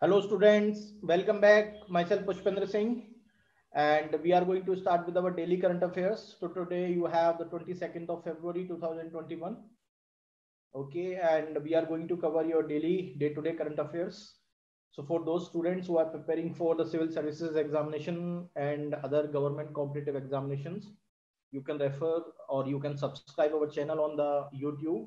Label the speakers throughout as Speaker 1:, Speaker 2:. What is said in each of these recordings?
Speaker 1: Hello students, welcome back. Myself Pushpendra Singh and we are going to start with our daily current affairs. So today you have the 22nd of February 2021. Okay, and we are going to cover your daily day-to-day -day current affairs. So for those students who are preparing for the civil services examination and other government competitive examinations, you can refer or you can subscribe our channel on the YouTube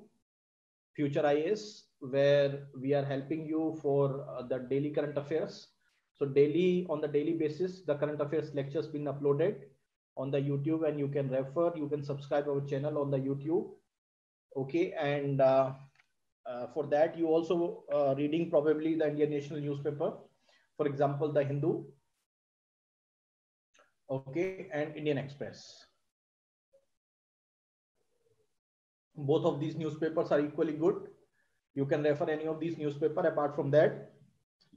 Speaker 1: Future IAS where we are helping you for uh, the daily current affairs. So daily on the daily basis, the current affairs lectures been uploaded on the YouTube and you can refer, you can subscribe our channel on the YouTube. Okay. And uh, uh, for that, you also uh, reading probably the Indian national newspaper, for example, the Hindu. Okay. And Indian Express. Both of these newspapers are equally good you can refer any of these newspaper. Apart from that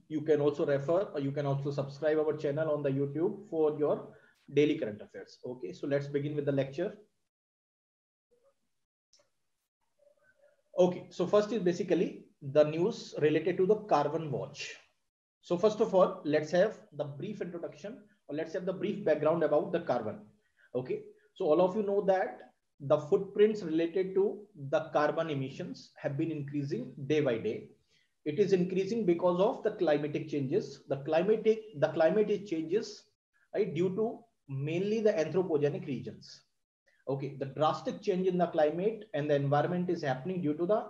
Speaker 1: you can also refer or you can also subscribe our channel on the youtube for your daily current affairs. Okay so let's begin with the lecture. Okay so first is basically the news related to the carbon watch. So first of all let's have the brief introduction or let's have the brief background about the carbon. Okay so all of you know that the footprints related to the carbon emissions have been increasing day by day. It is increasing because of the climatic changes. The climatic, the climate changes right, due to mainly the anthropogenic regions. Okay, the drastic change in the climate and the environment is happening due to the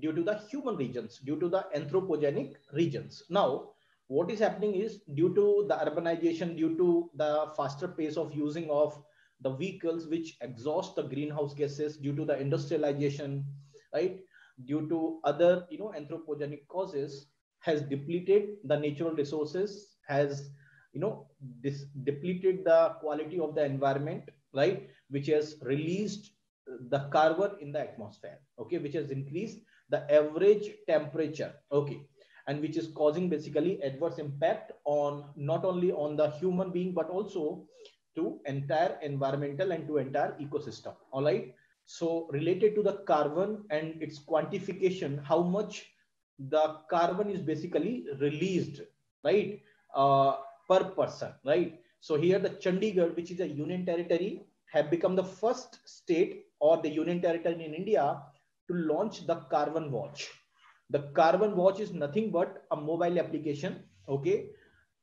Speaker 1: due to the human regions, due to the anthropogenic regions. Now, what is happening is due to the urbanization, due to the faster pace of using of the vehicles which exhaust the greenhouse gases due to the industrialization, right? Due to other, you know, anthropogenic causes has depleted the natural resources, has, you know, this depleted the quality of the environment, right? Which has released the carbon in the atmosphere, okay? Which has increased the average temperature, okay? And which is causing basically adverse impact on not only on the human being, but also to entire environmental and to entire ecosystem. All right. So related to the carbon and its quantification, how much the carbon is basically released, right, uh, per person, right? So here the Chandigarh, which is a union territory, have become the first state or the union territory in India to launch the carbon watch. The carbon watch is nothing but a mobile application. Okay.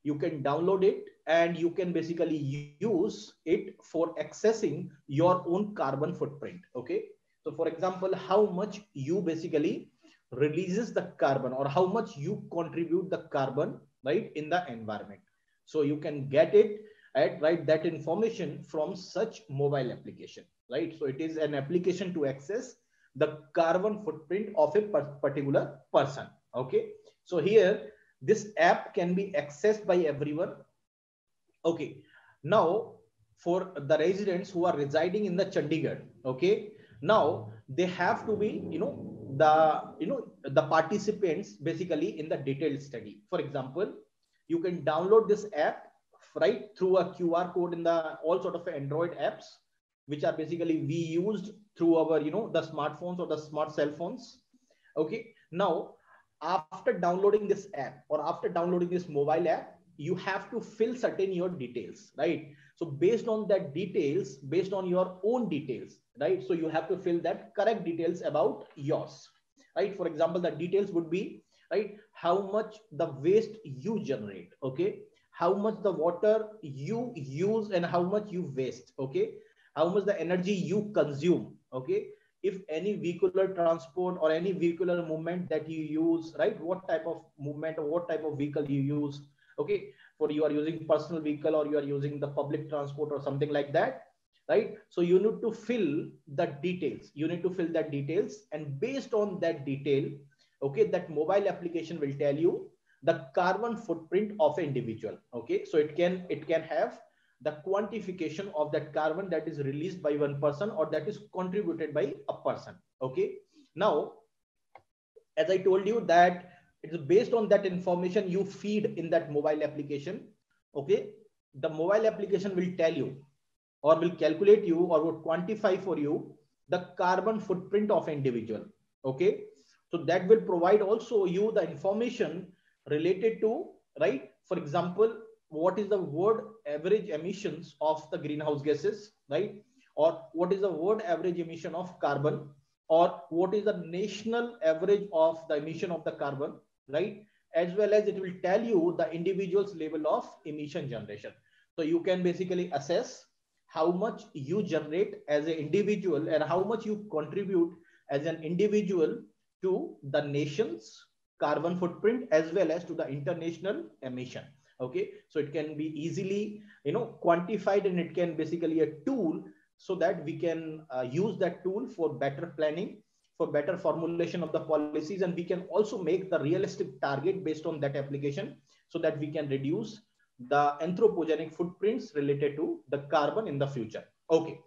Speaker 1: You can download it and you can basically use it for accessing your own carbon footprint okay? So for example how much you basically releases the carbon or how much you contribute the carbon right in the environment. So you can get it at right that information from such mobile application right? So it is an application to access the carbon footprint of a particular person okay? So here this app can be accessed by everyone Okay. Now, for the residents who are residing in the Chandigarh, okay, now they have to be, you know, the, you know, the participants basically in the detailed study. For example, you can download this app right through a QR code in the all sort of Android apps, which are basically we used through our, you know, the smartphones or the smart cell phones. Okay. Now, after downloading this app or after downloading this mobile app, you have to fill certain your details right? So based on that details based on your own details right? So you have to fill that correct details about yours right? For example the details would be right how much the waste you generate okay? How much the water you use and how much you waste okay? How much the energy you consume okay? If any vehicular transport or any vehicular movement that you use right? What type of movement or what type of vehicle you use okay for you are using personal vehicle or you are using the public transport or something like that right? So you need to fill the details. You need to fill that details and based on that detail okay that mobile application will tell you the carbon footprint of an individual okay? So it can it can have the quantification of that carbon that is released by one person or that is contributed by a person okay? Now as i told you that it's based on that information you feed in that mobile application okay the mobile application will tell you or will calculate you or would quantify for you the carbon footprint of individual okay so that will provide also you the information related to, right? For example, what is the world average emissions of the greenhouse gases, right? Or what is the world average emission of carbon? Or what is the national average of the emission of the carbon, right? As well as it will tell you the individual's level of emission generation. So you can basically assess how much you generate as an individual and how much you contribute as an individual to the nation's carbon footprint as well as to the international emission okay so it can be easily you know quantified and it can basically a tool so that we can uh, use that tool for better planning for better formulation of the policies and we can also make the realistic target based on that application so that we can reduce the anthropogenic footprints related to the carbon in the future. Okay.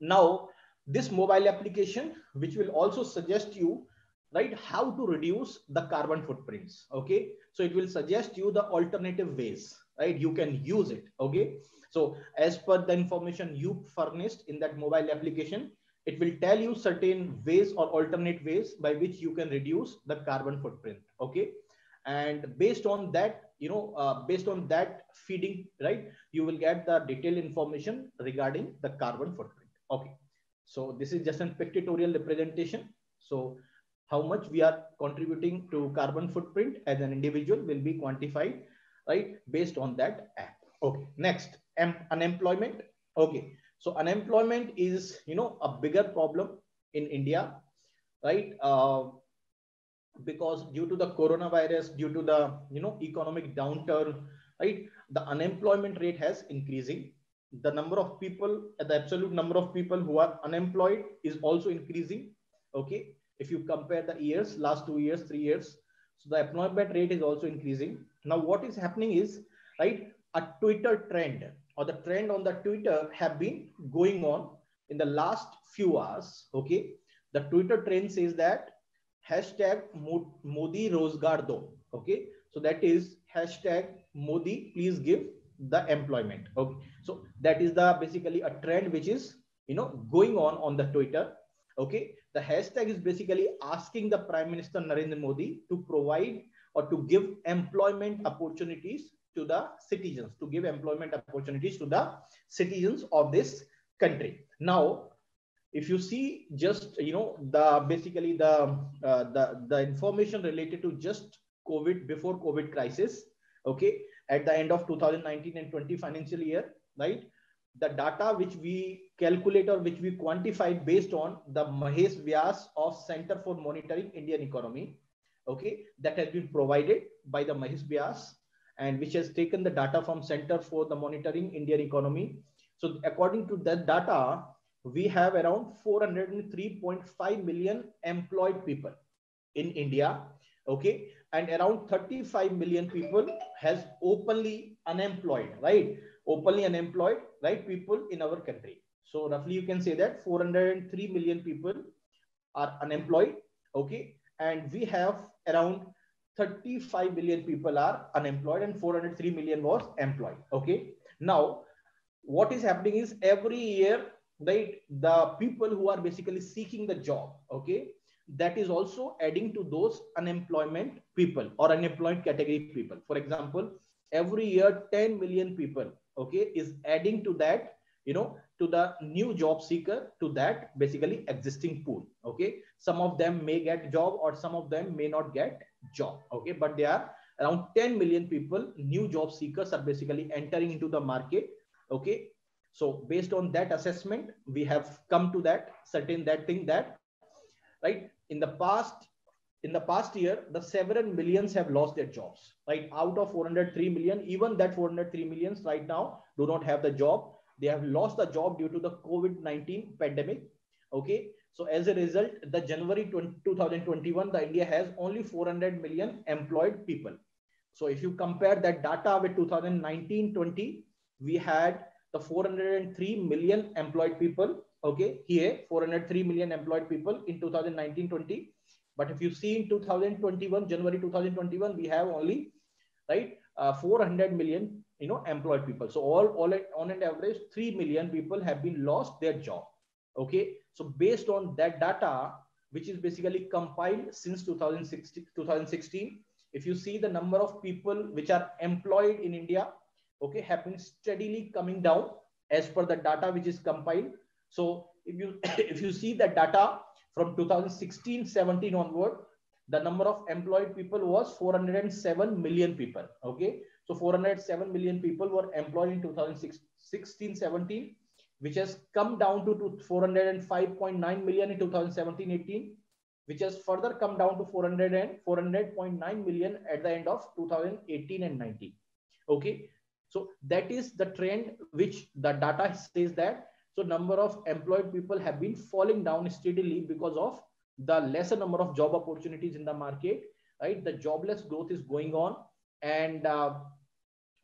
Speaker 1: Now this mobile application which will also suggest you right how to reduce the carbon footprints. Okay. So it will suggest you the alternative ways right? You can use it. Okay. So as per the information you furnished in that mobile application it will tell you certain ways or alternate ways by which you can reduce the carbon footprint okay and based on that you know uh, based on that feeding right you will get the detailed information regarding the carbon footprint okay so this is just an pictorial representation so how much we are contributing to carbon footprint as an individual will be quantified, right? Based on that app. Okay, next, unemployment. Okay, so unemployment is, you know, a bigger problem in India, right? Uh, because due to the coronavirus, due to the, you know, economic downturn, right? The unemployment rate has increasing. The number of people, the absolute number of people who are unemployed is also increasing. Okay, if you compare the years, last two years, three years. So the employment rate is also increasing. Now what is happening is, right, a Twitter trend or the trend on the Twitter have been going on in the last few hours. Okay. The Twitter trend says that hashtag Modi Rozgar. Okay. So that is hashtag Modi, please give the employment. Okay. So that is the basically a trend which is, you know, going on on the Twitter. Okay. The hashtag is basically asking the Prime Minister Narendra Modi to provide or to give employment opportunities to the citizens, to give employment opportunities to the citizens of this country. Now, if you see just you know the basically the uh, the the information related to just covid before covid crisis okay at the end of 2019 and 20 financial year right the data which we calculate or which we quantify based on the Mahesh Vyas of Center for Monitoring Indian Economy, okay, that has been provided by the Mahesh Vyas and which has taken the data from Center for the Monitoring Indian Economy. So according to that data, we have around 403.5 million employed people in India, okay, and around 35 million people has openly unemployed, right? Openly unemployed right people in our country so roughly you can say that 403 million people are unemployed okay and we have around 35 million people are unemployed and 403 million was employed okay? Now what is happening is every year right the people who are basically seeking the job okay that is also adding to those unemployment people or unemployed category people. For example every year 10 million people okay is adding to that you know to the new job seeker to that basically existing pool okay? Some of them may get job or some of them may not get job okay but there are around 10 million people new job seekers are basically entering into the market okay so based on that assessment we have come to that certain that thing that right in the past in the past year, the several millions have lost their jobs, right? Out of 403 million, even that 403 millions right now do not have the job. They have lost the job due to the COVID-19 pandemic. Okay. So as a result, the January 20, 2021, the India has only 400 million employed people. So if you compare that data with 2019-20, we had the 403 million employed people. Okay. Here, 403 million employed people in 2019-20 but if you see in 2021, January 2021, we have only right uh, 400 million you know employed people. So all all on an average, three million people have been lost their job. Okay, so based on that data, which is basically compiled since 2016, 2016 if you see the number of people which are employed in India, okay, have been steadily coming down as per the data which is compiled. So if you if you see the data from 2016-17 onward, the number of employed people was 407 million people. Okay, so 407 million people were employed in 2016-17, which has come down to 405.9 million in 2017-18 which has further come down to 400 and 400.9 million at the end of 2018 and 19. Okay, so that is the trend which the data says that. So number of employed people have been falling down steadily because of the lesser number of job opportunities in the market, right? The jobless growth is going on. And uh,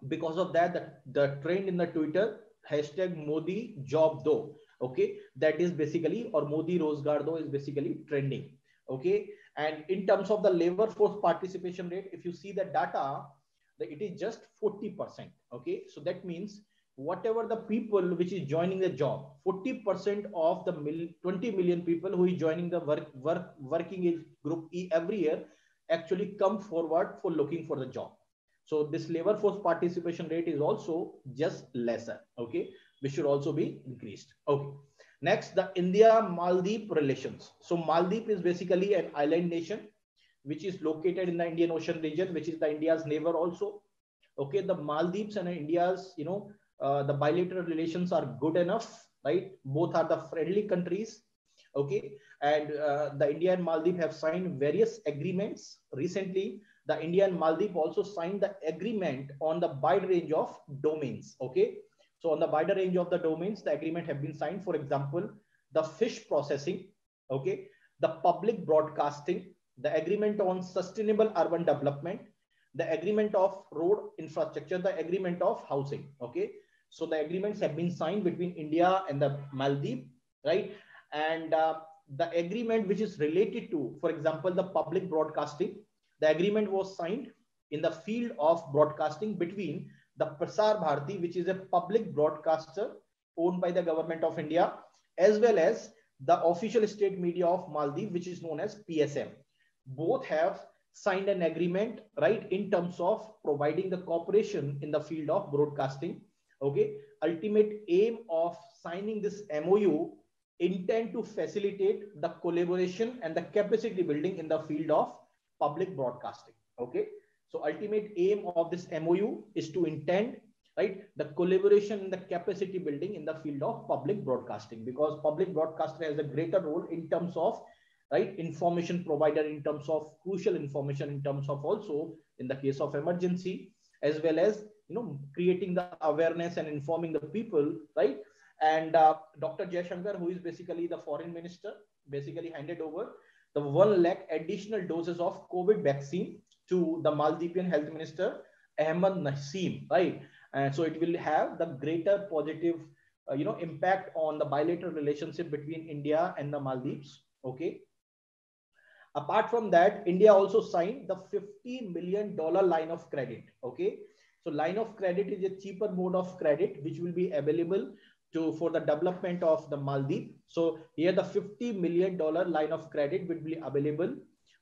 Speaker 1: because of that, the, the trend in the Twitter, hashtag Modi job do, okay? That is basically, or Modi Rozgar do is basically trending okay and in terms of the labor force participation rate if you see the data it is just 40 percent okay so that means whatever the people which is joining the job 40 percent of the mil, 20 million people who is joining the work work working age group e every year actually come forward for looking for the job so this labor force participation rate is also just lesser okay which should also be increased okay Next, the India-Maldives relations. So Maldives is basically an island nation, which is located in the Indian Ocean region, which is the India's neighbor also. Okay, the Maldives and India's, you know, uh, the bilateral relations are good enough, right? Both are the friendly countries. Okay, and uh, the India and Maldives have signed various agreements. Recently, the India and Maldives also signed the agreement on the wide range of domains. Okay, so on the wider range of the domains, the agreement have been signed. For example, the fish processing, okay, the public broadcasting, the agreement on sustainable urban development, the agreement of road infrastructure, the agreement of housing, okay. So the agreements have been signed between India and the Maldives, right? And uh, the agreement which is related to, for example, the public broadcasting, the agreement was signed in the field of broadcasting between the Prasar Bharati, which is a public broadcaster owned by the government of India, as well as the official state media of Maldives, which is known as PSM. Both have signed an agreement, right, in terms of providing the cooperation in the field of broadcasting. Okay, ultimate aim of signing this MOU intend to facilitate the collaboration and the capacity building in the field of public broadcasting. Okay, so ultimate aim of this MOU is to intend right the collaboration and the capacity building in the field of public broadcasting because public broadcaster has a greater role in terms of right information provider in terms of crucial information in terms of also in the case of emergency as well as you know creating the awareness and informing the people right and uh, dr Jaishankar, who is basically the foreign minister basically handed over the 1 lakh additional doses of covid vaccine to the Maldivian health minister, Ahmed Naseem, right? And so it will have the greater positive, uh, you know, impact on the bilateral relationship between India and the Maldives. Okay. Apart from that, India also signed the $50 million line of credit. Okay. So line of credit is a cheaper mode of credit, which will be available to for the development of the Maldives. So here the $50 million line of credit will be available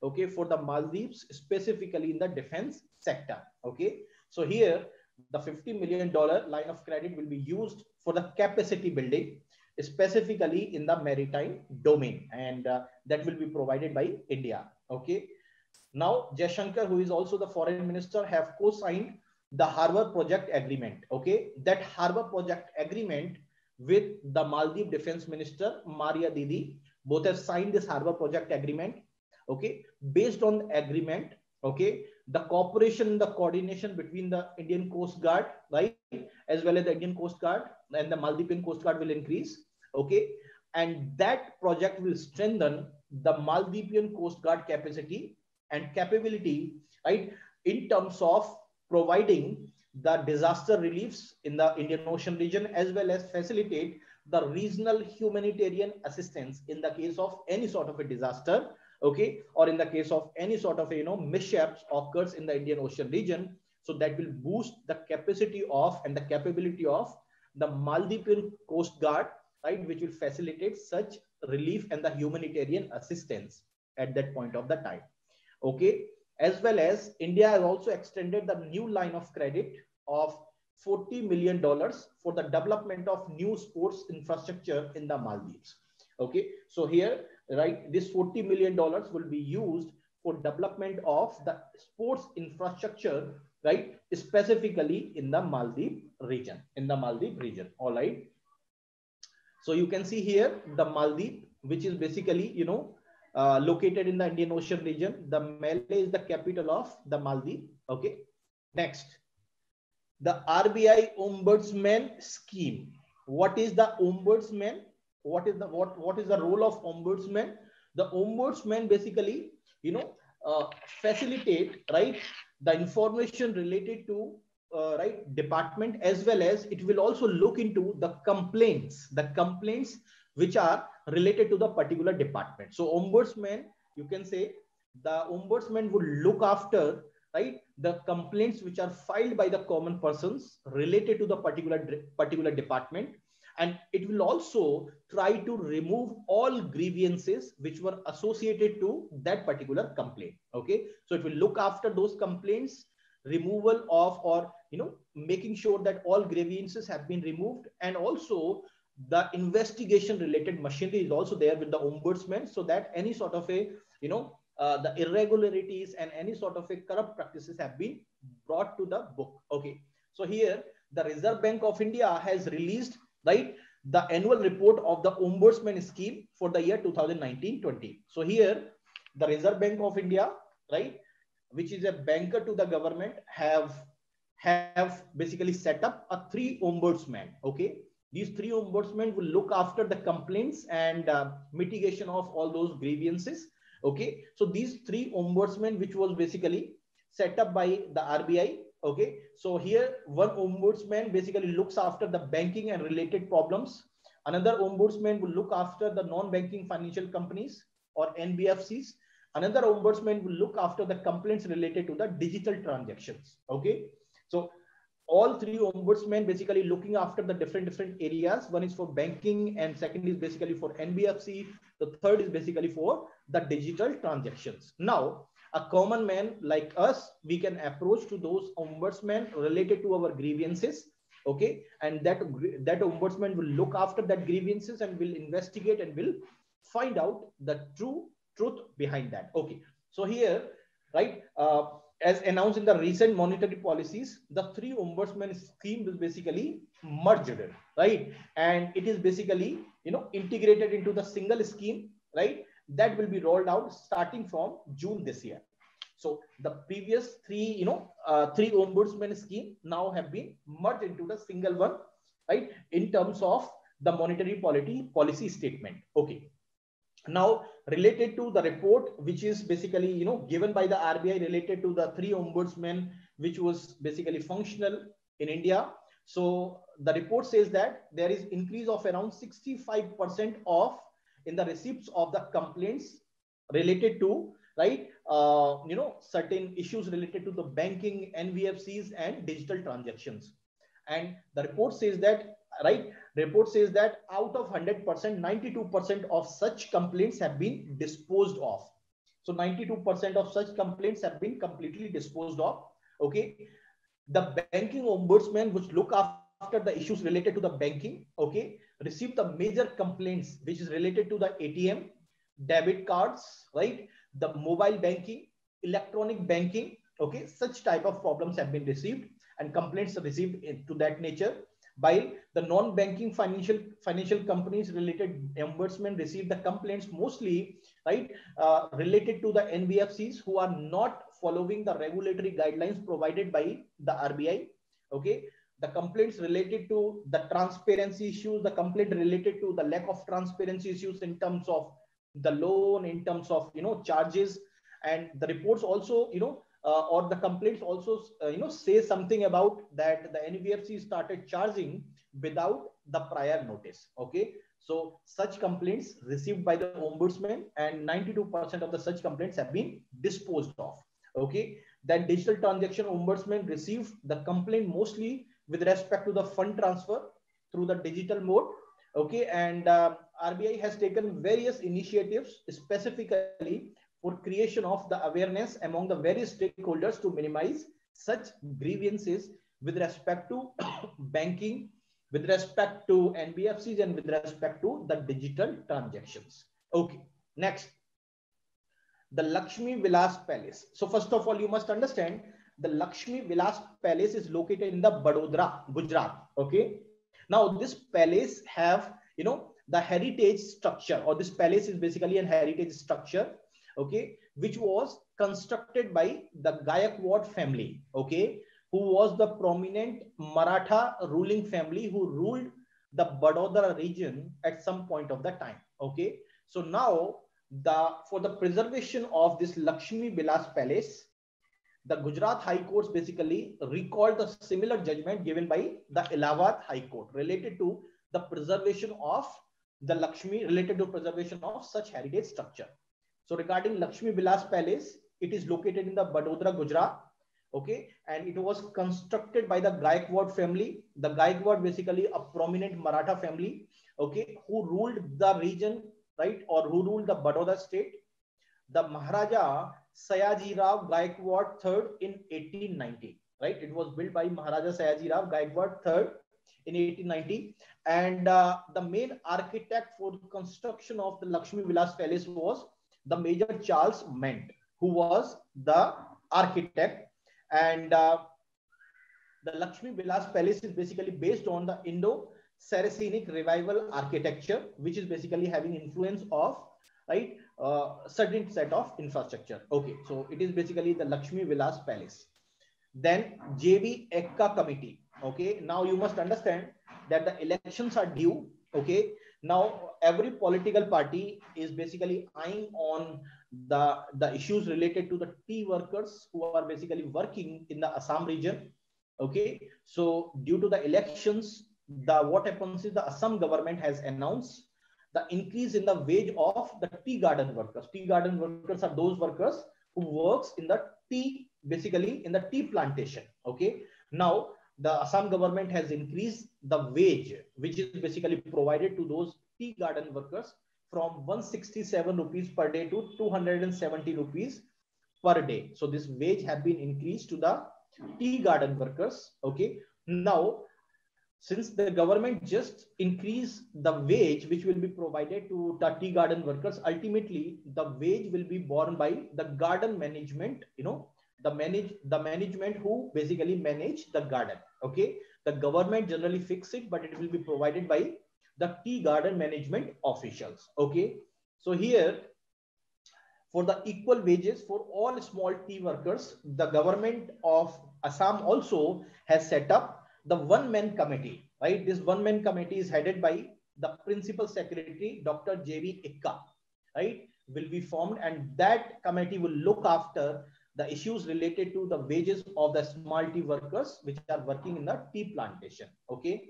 Speaker 1: okay, for the Maldives, specifically in the defense sector. Okay, so here the $50 million line of credit will be used for the capacity building, specifically in the maritime domain, and uh, that will be provided by India. Okay, now Jaishankar, who is also the foreign minister, have co-signed the harbor project agreement. Okay, that harbor project agreement with the Maldives defense minister Mariya Didi. Both have signed this harbor project agreement okay? Based on the agreement okay? The cooperation the coordination between the indian coast guard right as well as the indian coast guard and the maldivian coast guard will increase okay? And that project will strengthen the maldivian coast guard capacity and capability right in terms of providing the disaster reliefs in the indian ocean region as well as facilitate the regional humanitarian assistance in the case of any sort of a disaster okay or in the case of any sort of you know mishaps occurs in the indian ocean region. So that will boost the capacity of and the capability of the maldivian coast guard right which will facilitate such relief and the humanitarian assistance at that point of the time okay as well as India has also extended the new line of credit of $40 million for the development of new sports infrastructure in the Maldives. Okay, so here, right, this $40 million will be used for development of the sports infrastructure, right, specifically in the Maldives region, in the Maldives region, all right. So you can see here the Maldives, which is basically, you know, uh, located in the Indian Ocean region. The Malé is the capital of the Maldives. Okay. Next, the RBI Ombudsman scheme. What is the Ombudsman? What is the what what is the role of Ombudsman? The Ombudsman basically, you know, uh, facilitate right the information related to uh, right department as well as it will also look into the complaints the complaints which are related to the particular department. So ombudsman, you can say the ombudsman would look after right the complaints which are filed by the common persons related to the particular particular department and it will also try to remove all grievances which were associated to that particular complaint okay so it will look after those complaints removal of or you know making sure that all grievances have been removed and also the investigation related machinery is also there with the ombudsman so that any sort of a you know uh, the irregularities and any sort of a corrupt practices have been brought to the book. Okay. So here the reserve bank of india has released right the annual report of the ombudsman scheme for the year 2019-20 so here the reserve bank of india right which is a banker to the government have have basically set up a three ombudsman. Okay these three ombudsmen will look after the complaints and uh, mitigation of all those grievances. Okay. So these three ombudsmen, which was basically set up by the RBI. Okay. So here one ombudsman basically looks after the banking and related problems. Another ombudsman will look after the non-banking financial companies or NBFCs. Another ombudsman will look after the complaints related to the digital transactions. Okay. So all three ombudsmen basically looking after the different different areas. One is for banking and second is basically for nbfc the third is basically for the digital transactions. Now a common man like us we can approach to those ombudsmen related to our grievances okay? And that that ombudsman will look after that grievances and will investigate and will find out the true truth behind that okay? So here right uh, as announced in the recent monetary policies, the three ombudsman scheme is basically merged, right? And it is basically, you know, integrated into the single scheme, right? That will be rolled out starting from June this year. So the previous three, you know, uh, three ombudsman scheme now have been merged into the single one, right? In terms of the monetary policy policy statement. Okay. Now, related to the report, which is basically, you know, given by the RBI related to the three ombudsmen, which was basically functional in India. So the report says that there is increase of around 65% of in the receipts of the complaints related to, right, uh, you know, certain issues related to the banking, NBFCs and digital transactions. And the report says that, right, report says that out of 100%, 92% of such complaints have been disposed of. So 92% of such complaints have been completely disposed of. Okay. The banking ombudsman, which look after the issues related to the banking, okay, received the major complaints, which is related to the ATM, debit cards, right? The mobile banking, electronic banking, okay, such type of problems have been received and complaints received to that nature while the non-banking financial financial companies related ombudsman receive the complaints mostly right uh, related to the NBFCs who are not following the regulatory guidelines provided by the RBI. Okay, the complaints related to the transparency issues, the complaint related to the lack of transparency issues in terms of the loan, in terms of you know charges, and the reports also you know uh, or the complaints also uh, you know say something about that the NBFC started charging without the prior notice. Okay, so such complaints received by the ombudsman and 92% of the such complaints have been disposed of. Okay, that digital transaction ombudsman received the complaint mostly with respect to the fund transfer through the digital mode. Okay, and uh, RBI has taken various initiatives specifically for creation of the awareness among the various stakeholders to minimize such grievances with respect to banking, with respect to NBFCs and with respect to the digital transactions. Okay, next. The Lakshmi Vilas Palace. So first of all, you must understand the Lakshmi Vilas Palace is located in the Vadodara, Gujarat. Okay. Now this palace have, you know, the heritage structure or this palace is basically a heritage structure. Okay. Which was constructed by the Gaikwad family. Okay. Who was the prominent Maratha ruling family who ruled the Vadodara region at some point of the time. Okay. So now the for the preservation of this Lakshmi Vilas Palace, the Gujarat High Court basically recalled the similar judgment given by the Allahabad High Court related to the preservation of the Lakshmi, related to preservation of such heritage structure. So regarding Lakshmi Vilas Palace, it is located in the Vadodara, Gujarat. Okay, and it was constructed by the Gaikwad family. The Gaikwad basically a prominent Maratha family, okay, who ruled the region, right, or who ruled the Baroda state. The Maharaja Sayaji Rao Gaikwad III in 1890. Right, it was built by Maharaja Sayaji Rao Gaikwad III in 1890, and uh, the main architect for the construction of the Lakshmi Vilas Palace was the Major Charles Mant, who was the architect, and uh, the Lakshmi Vilas Palace is basically based on the Indo Saracenic revival architecture, which is basically having influence of right uh, certain set of infrastructure. Okay, so it is basically the Lakshmi Vilas Palace. Then JB Ekka Committee. Okay, now you must understand that the elections are due. Okay, now every political party is basically eyeing on the the issues related to the tea workers who are basically working in the Assam region. Okay, so due to the elections, the what happens is the Assam government has announced the increase in the wage of the tea garden workers. Tea garden workers are those workers who works in the tea, basically in the tea plantation. Okay. Now the Assam government has increased the wage, which is basically provided to those tea garden workers from 167 rupees per day to 270 rupees per day. So this wage have been increased to the tea garden workers. Okay. Now since the government just increase the wage which will be provided to the tea garden workers ultimately the wage will be borne by the garden management you know the manage the management who basically manage the garden okay the government generally fix it but it will be provided by the tea garden management officials okay so here for the equal wages for all small tea workers the government of assam also has set up the one man committee, right? This one man committee is headed by the principal secretary, Dr. J.B. Ekka, right? Will be formed and that committee will look after the issues related to the wages of the small tea workers which are working in the tea plantation. Okay.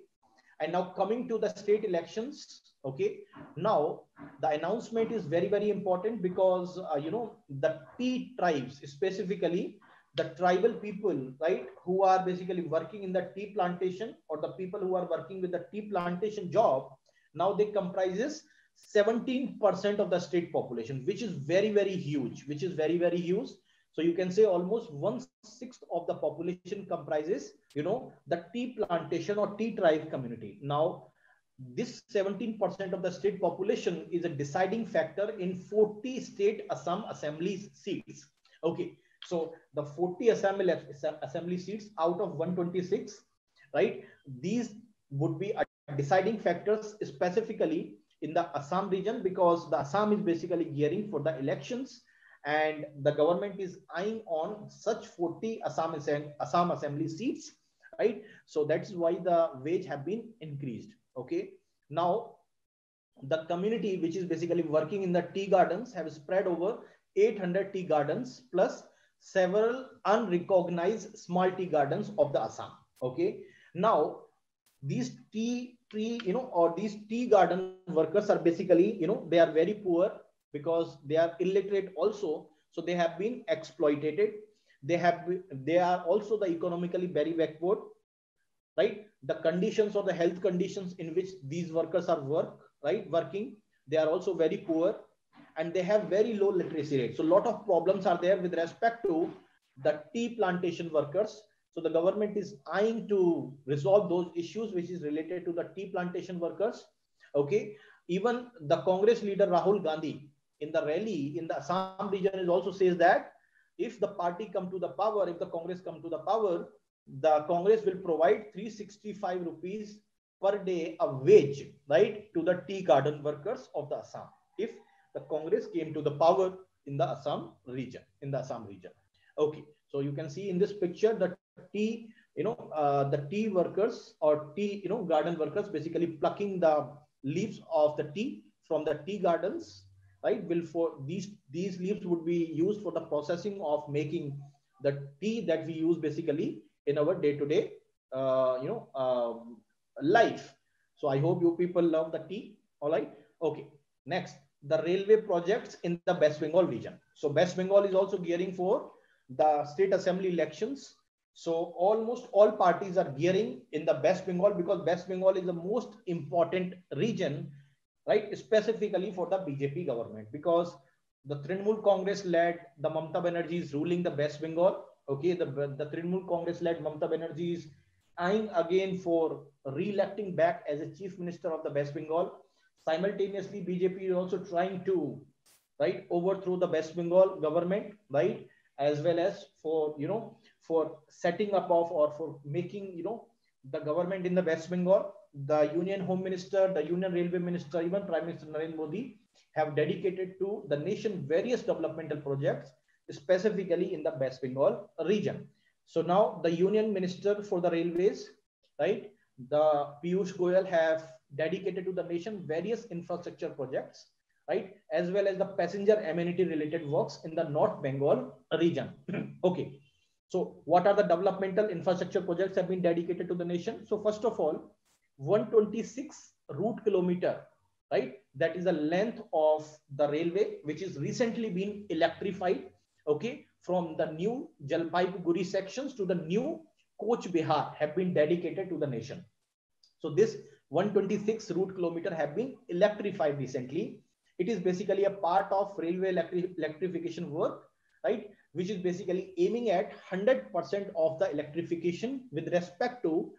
Speaker 1: And now coming to the state elections. Okay. Now the announcement is very, very important because, uh, you know, the tea tribes specifically the tribal people, right, who are basically working in the tea plantation or the people who are working with the tea plantation job, now they comprises 17% of the state population, which is very, very huge, which is very, very huge. So you can say almost one sixth of the population comprises, you know, the tea plantation or tea tribe community. Now, this 17% of the state population is a deciding factor in 40 state Assam assemblies seats. Okay, so the 40 assembly, assembly seats out of 126, right? These would be deciding factors specifically in the Assam region because the Assam is basically gearing for the elections and the government is eyeing on such 40 Assam, Assam assembly seats, right? So that's why the wage have been increased. Okay. Now, the community which is basically working in the tea gardens have spread over 800 tea gardens plus several unrecognized small tea gardens of the Assam. Okay. Now, these tea tree, you know, or these tea garden workers are basically, you know, they are very poor because they are illiterate also. So they have been exploited. They have, they are also the economically very backward, right? The conditions or the health conditions in which these workers are work, right? Working, they are also very poor and they have very low literacy rate. So a lot of problems are there with respect to the tea plantation workers. So the government is eyeing to resolve those issues which is related to the tea plantation workers. Okay. Even the Congress leader Rahul Gandhi in the rally in the Assam region is also says that if the party come to the power, if the Congress come to the power, the Congress will provide 365 rupees per day a wage, right, to the tea garden workers of the Assam. If the Congress came to the power in the Assam region, in the Assam region. Okay, so you can see in this picture the tea, you know, uh, the tea workers or tea, you know, garden workers basically plucking the leaves of the tea from the tea gardens, right? Will for these these leaves would be used for the processing of making the tea that we use basically in our day-to-day, uh, you know, um, life. So I hope you people love the tea. All right. Okay. Next, the railway projects in the West Bengal region. So West Bengal is also gearing for the state assembly elections. So almost all parties are gearing in the West Bengal because West Bengal is the most important region, right? Specifically for the BJP government because the Trinamool Congress led the Mamta Banerjee is ruling the West Bengal. Okay, the, the Trinamool Congress led Mamta Banerjee is eyeing again for re-electing back as a chief minister of the West Bengal. Simultaneously, BJP is also trying to right overthrow the West Bengal government, right, as well as for you know for setting up of or for making you know the government in the West Bengal. The Union Home Minister, the Union Railway Minister, even Prime Minister Narendra Modi have dedicated to the nation various developmental projects, specifically in the West Bengal region. So now the union minister for the railways, right? The Piyush Goyal have dedicated to the nation various infrastructure projects, right? As well as the passenger amenity related works in the North Bengal region. okay. So what are the developmental infrastructure projects have been dedicated to the nation? So first of all, 126 route kilometer, right? That is the length of the railway, which is recently been electrified. Okay from the new Jalpaiguri sections to the new Cooch Behar have been dedicated to the nation. So this 126 route kilometer have been electrified recently. It is basically a part of railway electri electrification work, right? Which is basically aiming at 100% of the electrification with respect to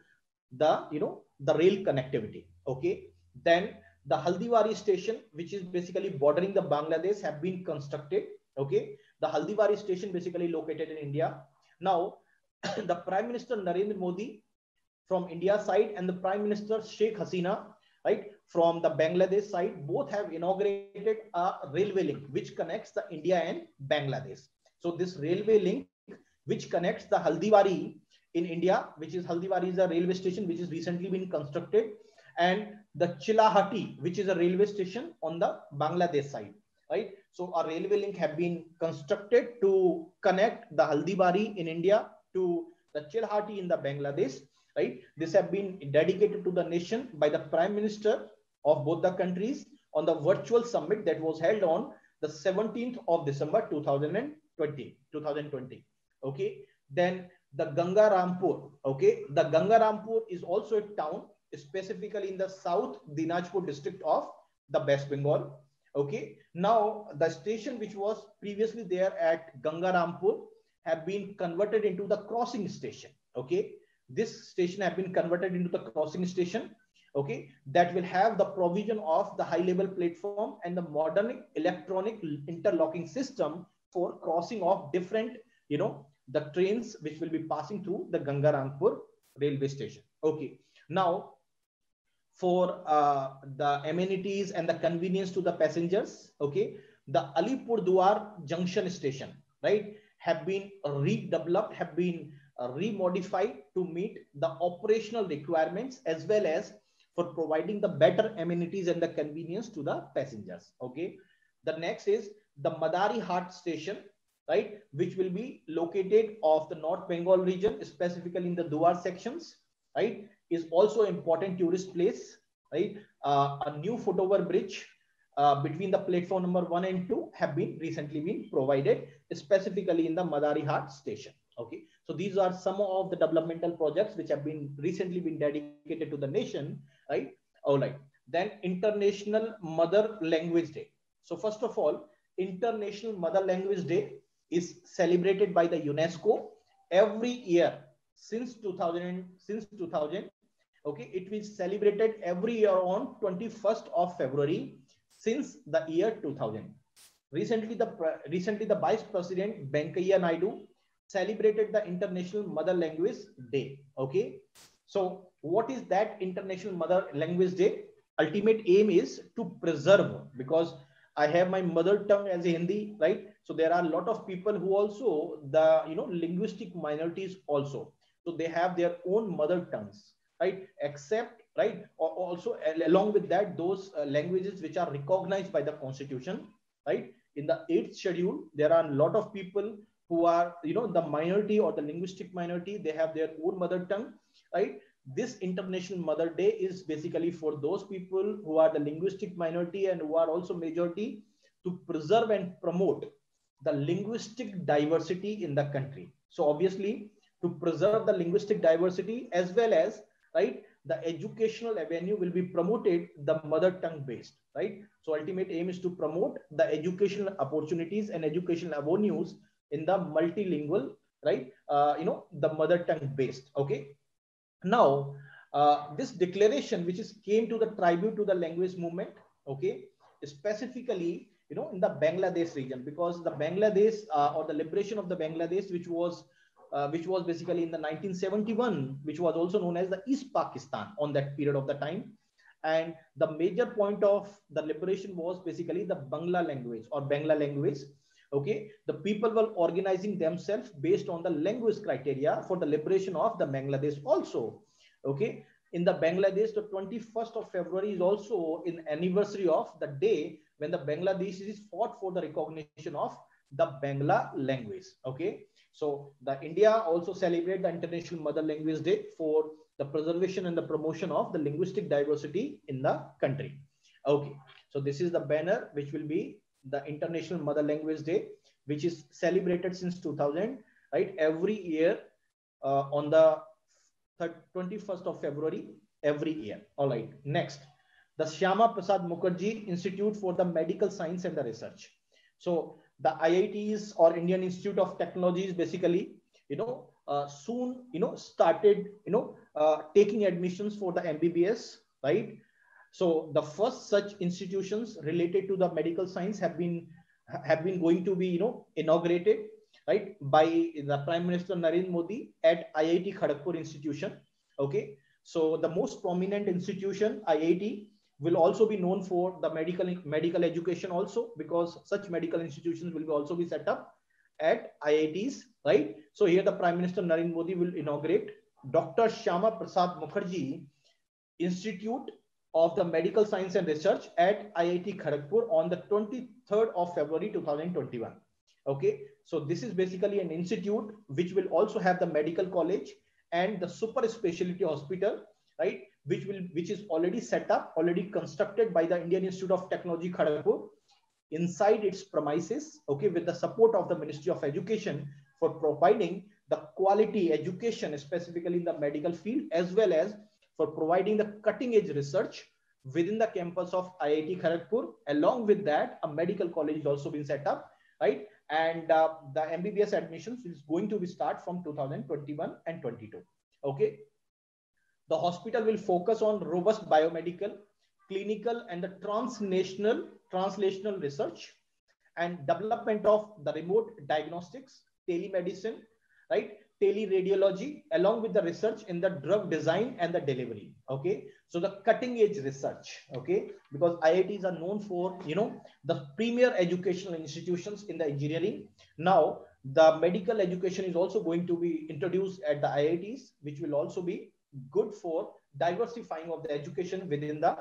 Speaker 1: the, you know, the rail connectivity. Okay. Then the Haldibari station, which is basically bordering the Bangladesh have been constructed. Okay. The Haldibari station basically located in India. Now, the Prime Minister Narendra Modi from India side and the Prime Minister Sheikh Hasina, right, from the Bangladesh side, both have inaugurated a railway link which connects the India and Bangladesh. So this railway link which connects the Haldibari in India, which is Haldibari is a railway station which has recently been constructed, and the Chilahati, which is a railway station on the Bangladesh side, right? So a railway link have been constructed to connect the Haldibari in India to the Chilahati in the Bangladesh, right? This have been dedicated to the nation by the Prime Minister of both the countries on the virtual summit that was held on the 17th of December 2020. 2020. Okay. Then the Gangarampur. Okay. The Gangarampur is also a town specifically in the South Dinajpur district of the West Bengal. Okay. Now the station which was previously there at Gangarampur have been converted into the crossing station. Okay. This station have been converted into the crossing station. Okay. That will have the provision of the high level platform and the modern electronic interlocking system for crossing of different, you know, the trains which will be passing through the Gangarampur railway station. Okay. Now for uh, the amenities and the convenience to the passengers. Okay. The Alipurduar junction station, right, have been redeveloped, have been uh, remodified to meet the operational requirements as well as for providing the better amenities and the convenience to the passengers. Okay. The next is the Madarihat station, right, which will be located off the North Bengal region, specifically in the Duar sections, right is also important tourist place, right? Uh, a new footover bridge uh, between the platform number one and two have been recently been provided, specifically in the Madarihat station. Okay, so these are some of the developmental projects which have been recently been dedicated to the nation, right? All right. Then International Mother Language Day. So first of all, International Mother Language Day is celebrated by the UNESCO every year since 2000 since 2000 okay it was celebrated every year on 21st of february since the year 2000 recently the recently the vice president venkaiah naidu celebrated the international mother language day. Okay so what is that international mother language day? Ultimate aim is to preserve because i have my mother tongue as a hindi right? So there are a lot of people who also the you know linguistic minorities also. So they have their own mother tongues right? Except right also along with that those uh, languages which are recognized by the constitution right? In the eighth schedule there are a lot of people who are you know the minority or the linguistic minority they have their own mother tongue right this international mother day is basically for those people who are the linguistic minority and who are also majority to preserve and promote the linguistic diversity in the country. So obviously to preserve the linguistic diversity as well as right the educational avenue will be promoted the mother tongue based right? So ultimate aim is to promote the educational opportunities and educational avenues in the multilingual right uh, you know the mother tongue based okay now uh, this declaration which is came to the tribute to the language movement okay specifically you know in the bangladesh region because the bangladesh uh, or the liberation of the bangladesh which was uh, which was basically in the 1971, which was also known as the East Pakistan on that period of the time. And the major point of the liberation was basically the Bangla language or Bangla language. Okay, the people were organizing themselves based on the language criteria for the liberation of the Bangladesh also. Okay, in the Bangladesh, the 21st of February is also in anniversary of the day when the Bangladesh is fought for the recognition of the Bangla language. Okay, so the India also celebrate the International Mother Language Day for the preservation and the promotion of the linguistic diversity in the country. Okay, so this is the banner which will be the International Mother Language Day, which is celebrated since 2000, right? Every year uh, on the 21st of February, every year. All right, next, the Shyama Prasad Mukherjee Institute for the Medical Science and the Research. So the IITs or Indian Institute of Technologies basically, you know, uh, soon, you know, started, you know, uh, taking admissions for the MBBS, right? So the first such institutions related to the medical science have been have been going to be, you know, inaugurated, right, by the Prime Minister Narendra Modi at IIT Kharagpur institution. Okay, so the most prominent institution, IIT, will also be known for the medical medical education also because such medical institutions will also be set up at IITs, right? So here the Prime Minister Narendra Modi will inaugurate Dr. Shyama Prasad Mukherjee Institute of the Medical Science and Research at IIT Kharagpur on the 23rd of February 2021. Okay, so this is basically an institute which will also have the medical college and the super specialty hospital, right? which will which is already set up, already constructed by the Indian Institute of Technology Kharagpur inside its premises, okay, with the support of the Ministry of Education for providing the quality education, specifically in the medical field, as well as for providing the cutting edge research within the campus of IIT Kharagpur. Along with that, a medical college is also been set up, right? And uh, the MBBS admissions is going to be start from 2021 and 22. Okay. The hospital will focus on robust biomedical, clinical, and the transnational translational research and development of the remote diagnostics, telemedicine, right? Teleradiology, along with the research in the drug design and the delivery. Okay, so the cutting edge research. Okay, because IITs are known for you know the premier educational institutions in the engineering. Now the medical education is also going to be introduced at the IITs, which will also be good for diversifying of the education within the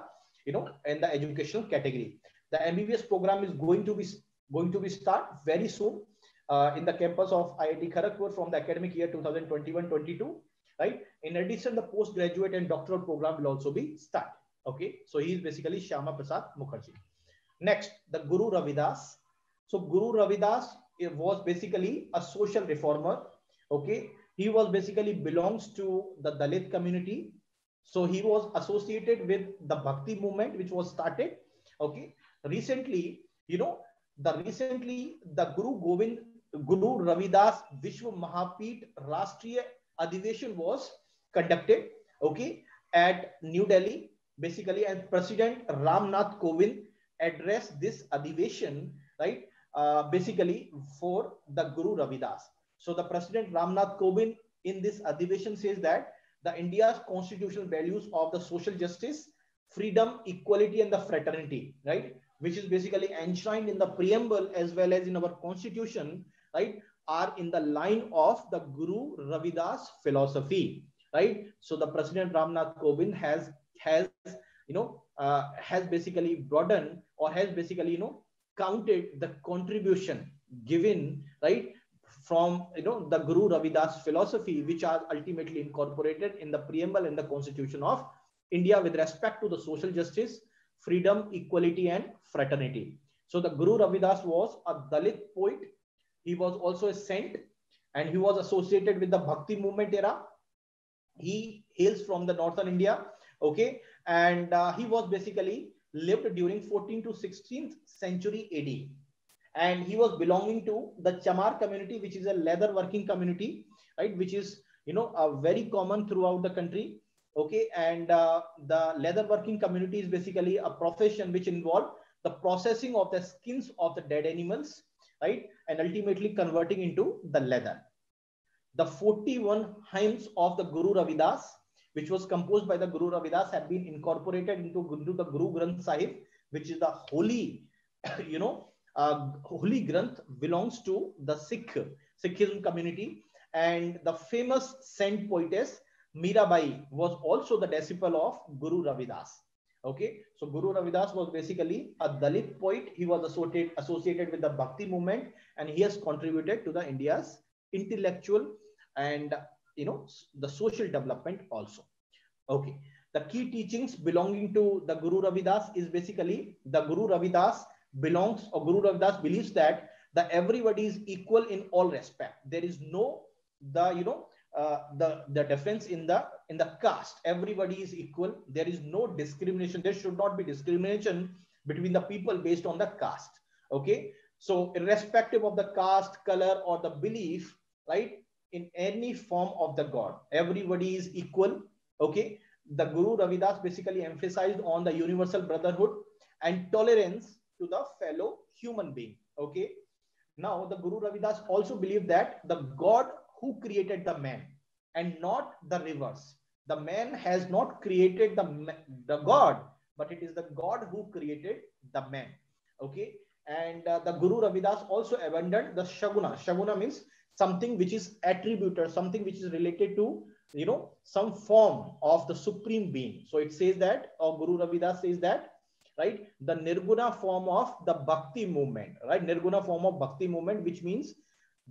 Speaker 1: you know in the educational category the mbbs program is going to be going to be start very soon uh, in the campus of iit kharagpur from the academic year 2021-22 right in addition the postgraduate and doctoral program will also be start okay so he is basically Shyama Prasad Mukherjee next the Guru Ravidas so Guru Ravidas was basically a social reformer okay he was basically belongs to the Dalit community. So he was associated with the Bhakti movement, which was started. Okay. Recently, you know, the recently the Guru Govind Guru Ravidas Vishwa Mahapeeth Rashtriya Adhiveshan was conducted, okay, at New Delhi, basically, and President Ramnath Kovind addressed this Adhiveshan, right, uh, basically for the Guru Ravidas. So the President Ramnath Kovind in this Adhiveshan says that the India's constitutional values of the social justice, freedom, equality, and the fraternity, right, which is basically enshrined in the preamble as well as in our constitution, right, are in the line of the Guru Ravidas philosophy, right? So the President Ramnath Kovind has has you know uh, has basically broadened or has basically you know counted the contribution given right from you know the Guru Ravidas philosophy, which are ultimately incorporated in the preamble and the constitution of India with respect to the social justice, freedom, equality, and fraternity. So the Guru Ravidas was a Dalit poet. He was also a saint, and he was associated with the Bhakti movement era. He hails from the northern India, okay, and uh, he was basically lived during 14th to 16th century AD and he was belonging to the chamar community which is a leather working community right? Which is you know uh, very common throughout the country okay? And uh, the leather working community is basically a profession which involve the processing of the skins of the dead animals right and ultimately converting into the leather the 41 hymns of the guru ravidas which was composed by the guru ravidas have been incorporated into, into the guru granth sahib which is the holy you know uh, Holy Granth belongs to the Sikh, Sikhism community. And the famous saint poetess Mirabai was also the disciple of Guru Ravidas. Okay, so Guru Ravidas was basically a Dalit poet. He was associated, associated with the Bhakti movement and he has contributed to the India's intellectual and you know the social development also. Okay, the key teachings belonging to the Guru Ravidas is basically the Guru Ravidas belongs or Guru Ravidas believes that the everybody is equal in all respect. There is no the you know uh, the the difference in the in the caste. Everybody is equal. There is no discrimination. There should not be discrimination between the people based on the caste. Okay. So irrespective of the caste, color, or the belief, right? In any form of the God, everybody is equal. Okay. The Guru Ravidas basically emphasized on the universal brotherhood and tolerance to the fellow human being. Okay. Now, the Guru Ravidas also believed that the God who created the man and not the reverse. The man has not created the, the God, but it is the God who created the man. Okay. And uh, the Guru Ravidas also abandoned the Shaguna. Shaguna means something which is attributed, something which is related to, you know, some form of the supreme being. So it says that, or Guru Ravidas says that right? The Nirguna form of the Bhakti movement, right? Nirguna form of Bhakti movement, which means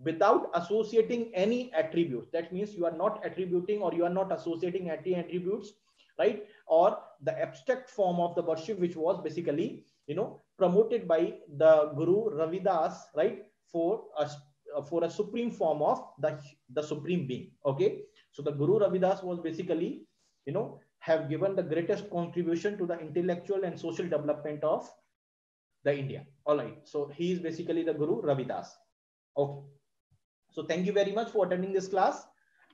Speaker 1: without associating any attributes. That means you are not attributing or you are not associating any attributes, right? Or the abstract form of the worship, which was basically, you know, promoted by the Guru Ravidas, right? For a, for a supreme form of the, the supreme being. Okay. So the Guru Ravidas was basically, you know, have given the greatest contribution to the intellectual and social development of the India. All right. So he is basically the Guru Ravidas. Okay. So thank you very much for attending this class.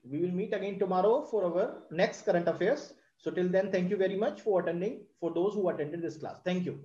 Speaker 1: We will meet again tomorrow for our next current affairs. So till then, thank you very much for attending for those who attended this class. Thank you.